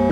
you